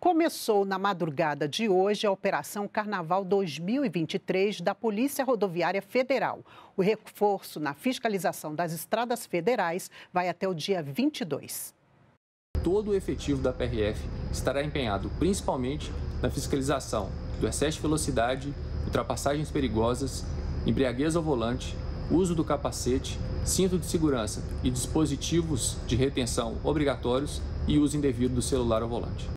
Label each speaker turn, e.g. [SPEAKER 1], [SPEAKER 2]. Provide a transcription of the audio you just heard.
[SPEAKER 1] Começou na madrugada de hoje a Operação Carnaval 2023 da Polícia Rodoviária Federal. O reforço na fiscalização das estradas federais vai até o dia 22.
[SPEAKER 2] Todo o efetivo da PRF estará empenhado principalmente na fiscalização do excesso de velocidade, ultrapassagens perigosas, embriaguez ao volante, uso do capacete, cinto de segurança e dispositivos de retenção obrigatórios e uso indevido do celular ao volante.